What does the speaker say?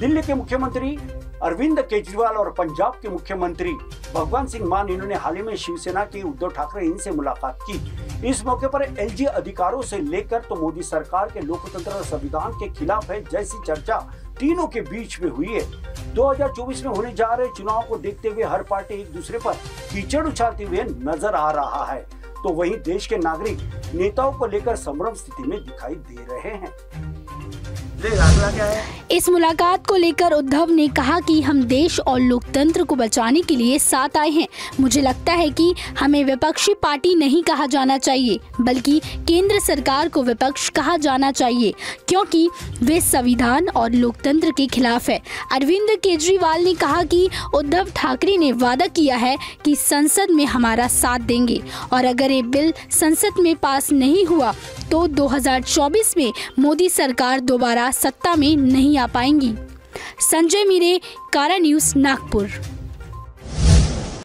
दिल्ली के मुख्यमंत्री अरविंद केजरीवाल और पंजाब के मुख्यमंत्री भगवान सिंह मान, इन्होंने हाल ही में शिवसेना के उद्धव ठाकरे इनसे मुलाकात की। इस मौके पर एलजी अधिकारों से लेकर तो मोदी सरकार के लोकतंत्र और संविधान के खिलाफ है जैसी चर्चा तीनों के बीच में हुई है। 2024 में होने जा रहे चुनाव को देखते हुए हर पार्टी एक दूसरे पर कीचड़ उछालते हुए नज़र आ रहा है। तो वहीं देश के नागरिक नेताओं को लेकर संभ्रम स्थिति में दिखाई दे रहे हैं? इस मुलाकात को लेकर उद्धव ने कहा कि हम देश और लोकतंत्र को बचाने के लिए साथ आए हैं। मुझे लगता है कि हमें विपक्षी पार्टी नहीं कहा जाना चाहिए, बल्कि केंद्र सरकार को विपक्ष कहा जाना चाहिए, क्योंकि वे संविधान और लोकतंत्र के खिलाफ है। अरविंद केजरीवाल ने कहा कि उद्धव ठाकरे ने वादा किया है कि संसद में हमारा साथ देंगे, और अगर ये बिल संसद में पास नहीं हुआ तो 2024 में मोदी सरकार दोबारा सत्ता में नहीं आ पाएँगी। संजय मीरे, कारा न्यूज़ नागपुर।